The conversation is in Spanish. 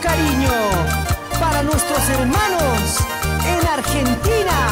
cariño para nuestros hermanos en Argentina,